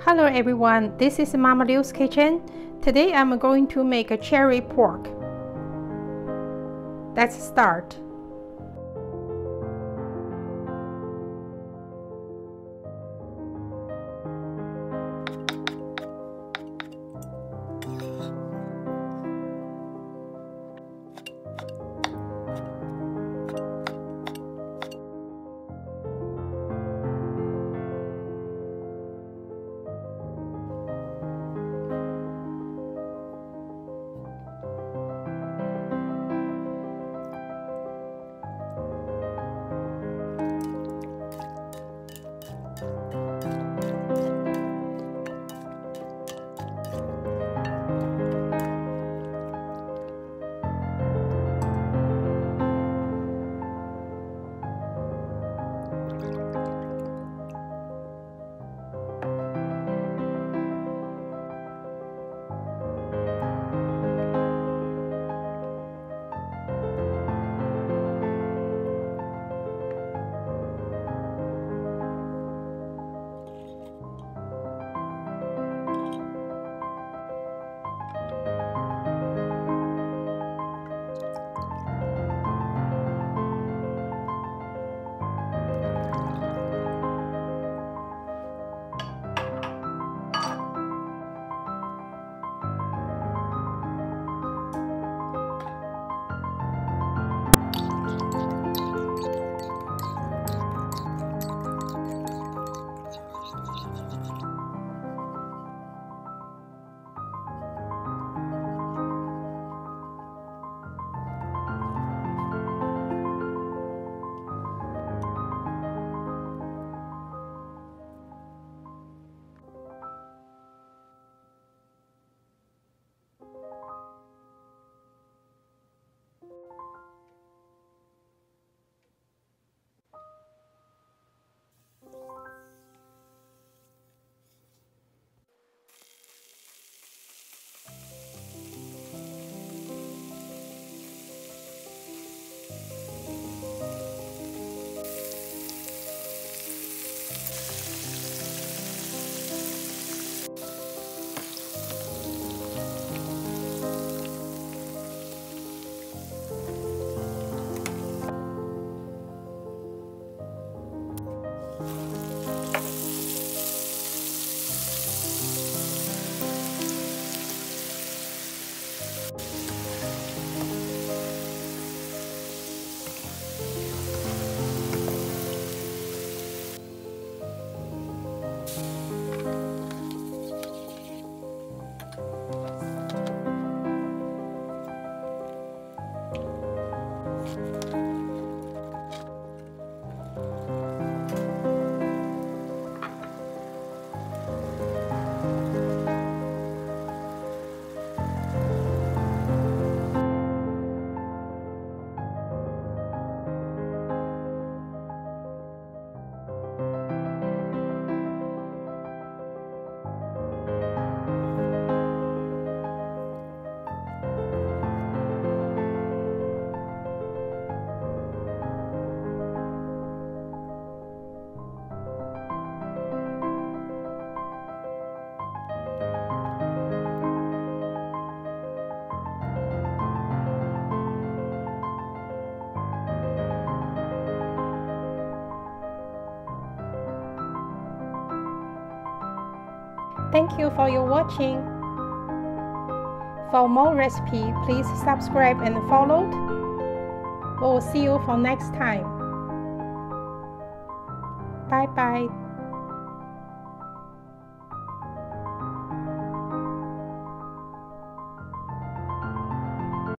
Hello everyone, this is Mama Liu's kitchen. Today I'm going to make a cherry pork. Let's start. Thank you for your watching. For more recipe, please subscribe and follow. We will see you for next time. Bye bye.